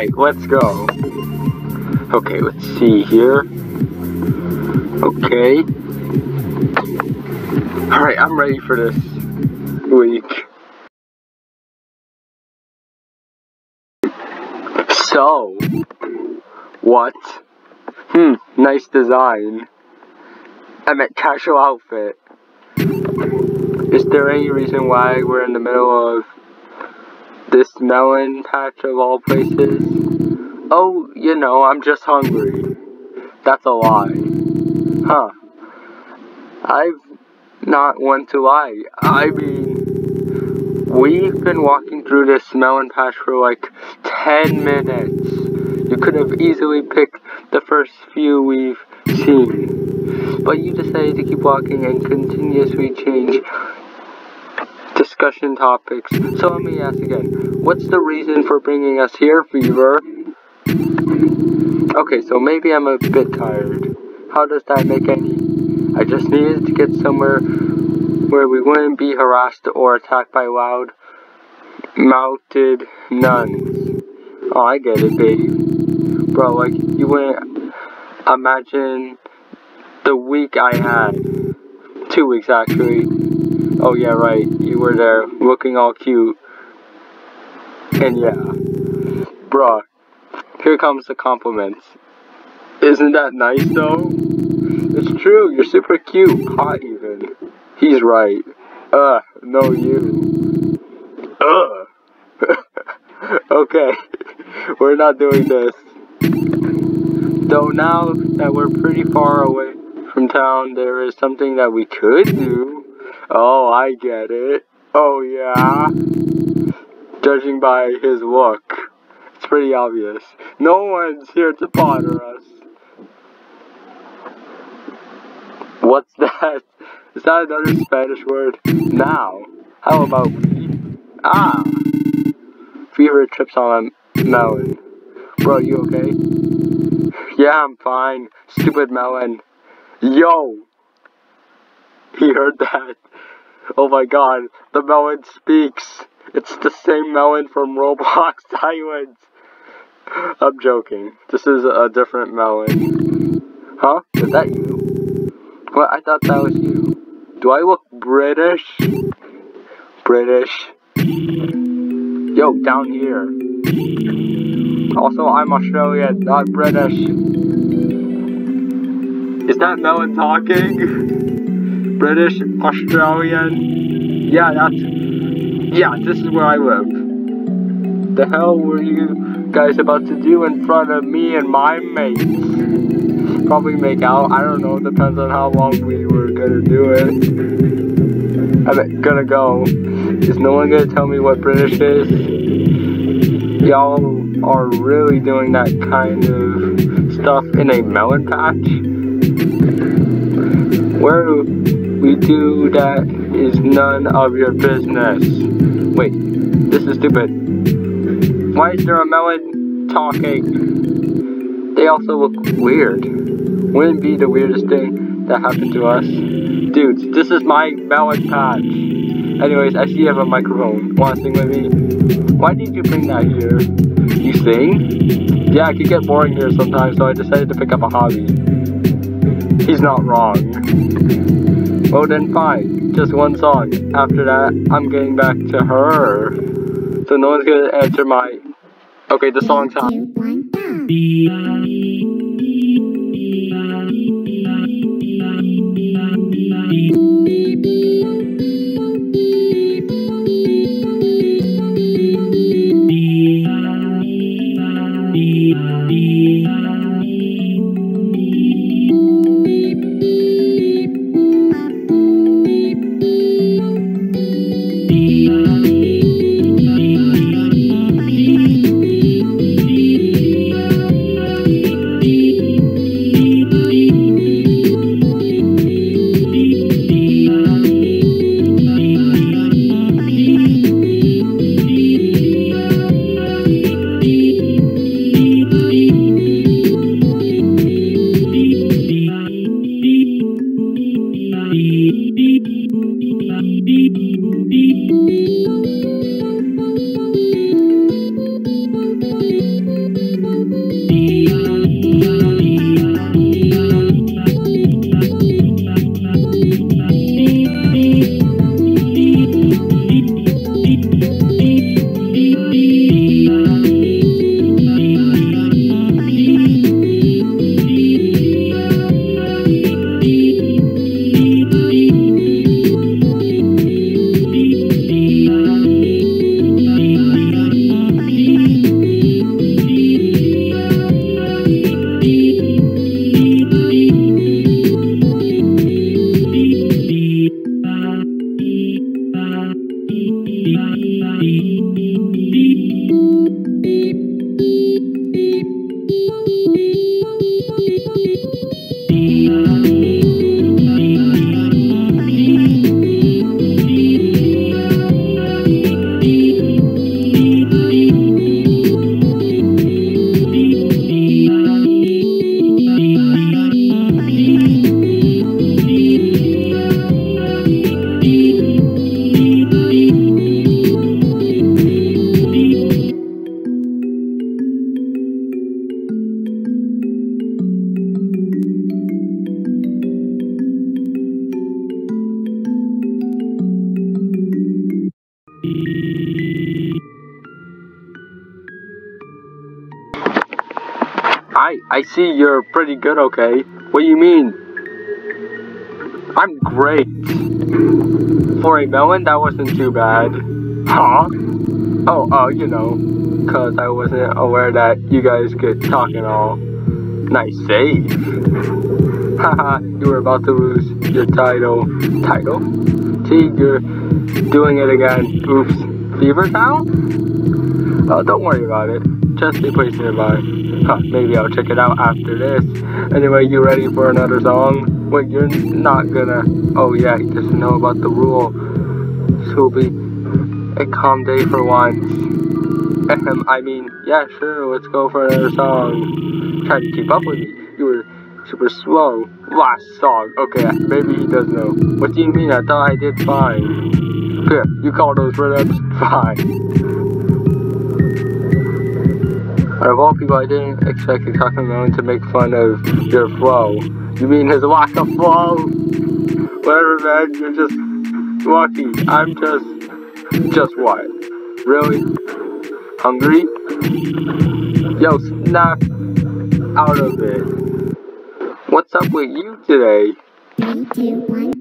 Alright, let's go. Okay, let's see here. Okay. Alright, I'm ready for this week. So, what? Hmm, nice design. I meant casual outfit. Is there any reason why we're in the middle of this melon patch of all places? Oh, you know, I'm just hungry. That's a lie. Huh. I've not one to lie. I mean, we've been walking through this melon patch for like 10 minutes. You could have easily picked the first few we've seen. But you decided to keep walking and continuously change discussion topics. So let me ask again, what's the reason for bringing us here, Fever? Okay, so maybe I'm a bit tired. How does that make any? I just needed to get somewhere where we wouldn't be harassed or attacked by loud, mounted nuns. Oh, I get it, babe. Bro, like, you wouldn't imagine the week I had. Two weeks, actually. Oh, yeah, right. You were there, looking all cute. And yeah. Bro, here comes the compliments. Isn't that nice, though? It's true, you're super cute, hot even. He's right. Uh, no you. Ugh. okay, we're not doing this. Though now that we're pretty far away town, there is something that we could do. Oh, I get it. Oh, yeah. Judging by his look, it's pretty obvious. No one's here to bother us. What's that? Is that another Spanish word? Now. How about we? Ah! Fever trips on a melon. Bro, you okay? Yeah, I'm fine. Stupid melon. Yo! He heard that. Oh my god, the melon speaks. It's the same melon from Roblox Islands. I'm joking. This is a different melon. Huh? Is that you? What? I thought that was you. Do I look British? British. Yo, down here. Also, I'm Australian, not British. Is that Melon talking? British, Australian. Yeah, that's. Yeah, this is where I live. The hell were you guys about to do in front of me and my mates? Probably make out. I don't know. Depends on how long we were gonna do it. I'm gonna go. Is no one gonna tell me what British is? Y'all are really doing that kind of stuff in a melon patch? Where we do that is none of your business. Wait, this is stupid. Why is there a melon talking? They also look weird. Wouldn't be the weirdest thing that happened to us? Dudes, this is my melon patch. Anyways, I see you have a microphone. Wanna sing with me? Why did you bring that here? You sing? Yeah, it could get boring here sometimes, so I decided to pick up a hobby. He's not wrong. Well then fine, just one song. After that, I'm getting back to her. So no one's gonna answer my... Okay, the song's on. I see you're pretty good, okay? What do you mean? I'm great. For a melon, that wasn't too bad. Huh? Oh, oh, you know, cause I wasn't aware that you guys could talk and all. Nice save. Haha, you were about to lose your title. Title? See, you're doing it again. Oops. Fever Town? Oh, uh, don't worry about it. Just place nearby. Huh, maybe I'll check it out after this. Anyway, you ready for another song? Wait, you're not gonna... Oh yeah, he doesn't know about the rule. This will be a calm day for once. Ahem, I mean, yeah, sure, let's go for another song. Try to keep up with me. You were super slow. Last song. Okay, maybe he does know. What do you mean? I thought I did fine. Here, you call those rhythms fine. Out of all people, I didn't expect Talking Melon to make fun of your flow. You mean his lack of flow? Whatever, man, you're just lucky. I'm just... Just what? Really? Hungry? Yo, snap out of it. What's up with you today? Three, two,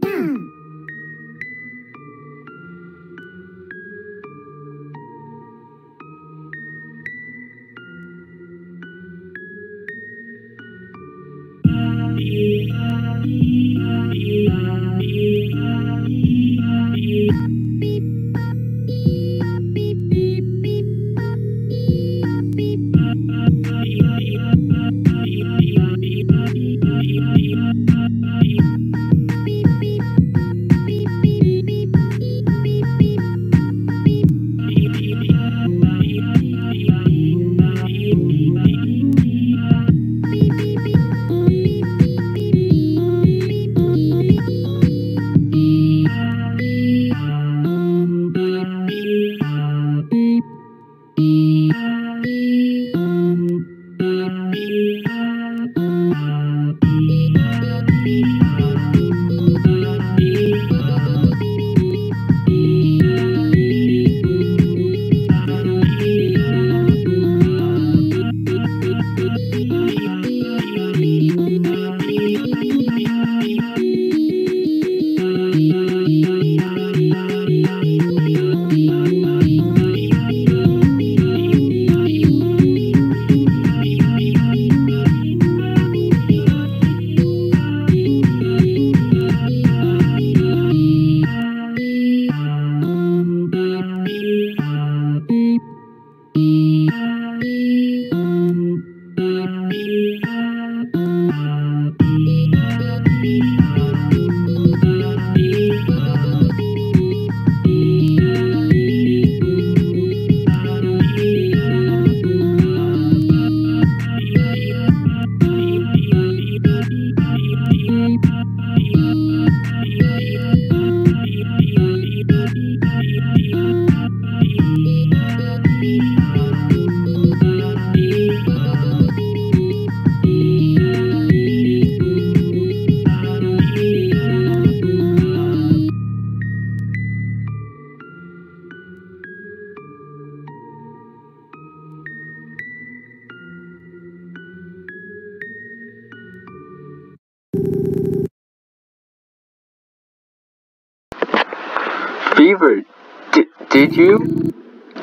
one, d did you?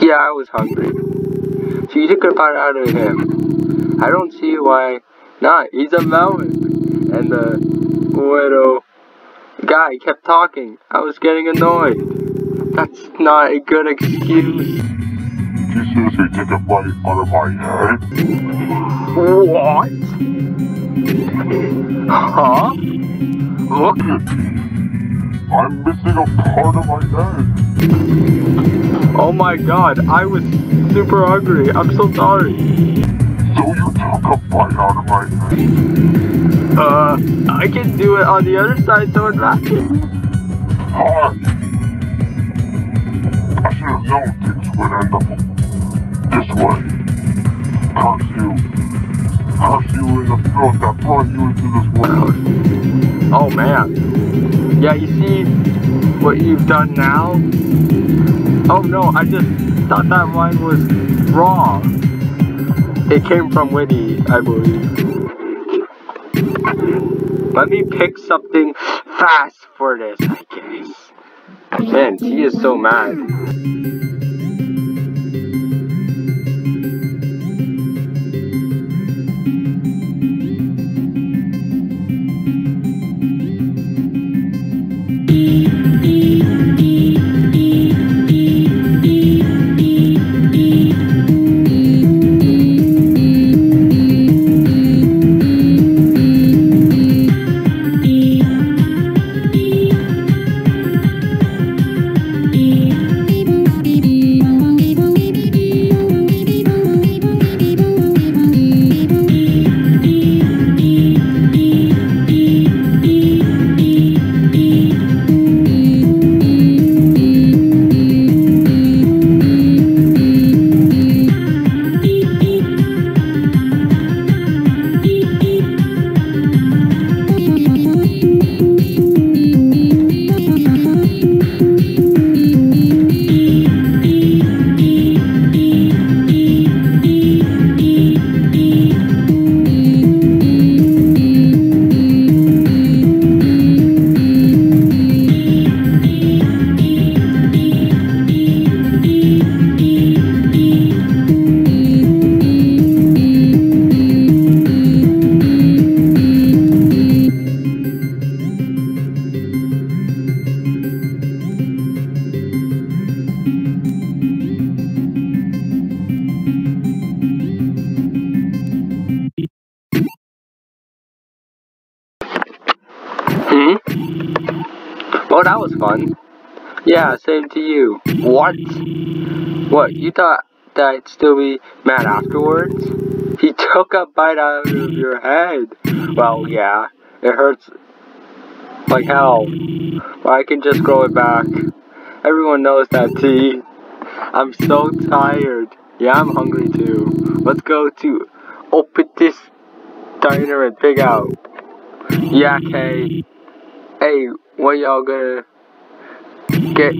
Yeah, I was hungry. So you took a bite out of him. I don't see why not. He's a melon. And the little guy kept talking. I was getting annoyed. That's not a good excuse. Says he took a bite out of my head. What? Huh? Look, I'm missing a part of my head. oh my god, I was super hungry. I'm so sorry. So you took a bite out of my head. Uh, I can do it on the other side so it not. Hi. I should have known things would end up this way. Curse you. Curse you in the filth that brought you into this world. Oh man. Yeah, you see what you've done now? Oh no, I just thought that line was wrong. It came from Witty, I believe. Let me pick something fast for this, I guess. Man, he is so mad. Hmm? Oh, that was fun. Yeah, same to you. What? What, you thought that I'd still be mad afterwards? He took a bite out of your head. Well, yeah, it hurts like hell. But I can just grow it back. Everyone knows that, T. I'm so tired. Yeah, I'm hungry too. Let's go to Opitis Diner and Pig Out. Yeah, Kay. Hey, when y'all gonna get?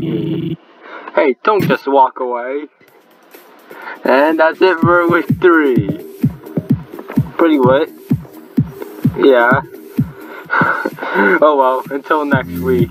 Hey, don't just walk away. And that's it for week three. Pretty wet. Yeah. oh well, until next week.